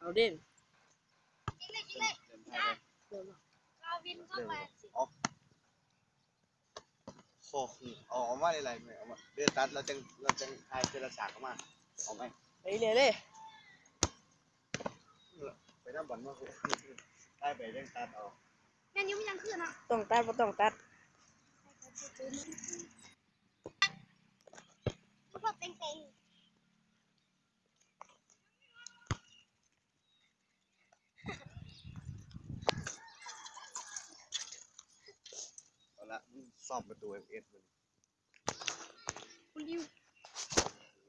เอาเด่นยิงเลยยิงเลยเดินเลยวมาเราวินเข้าไปโอ้โหเอาออกมาได้ไรไหมเอามาเดือดตัดเราจังเราจังทายเจรฉาเข้ามาเอาไหมไปเลยเลยไปน้ำบอลมาได้ไปเร่งตัดเอาแม่นยุ่มยังขึ้นอะต้องตัดบ่ต้องตัด พวกเต็งเต็ง เอา ละซ่อมประตูเอฟเอสมัน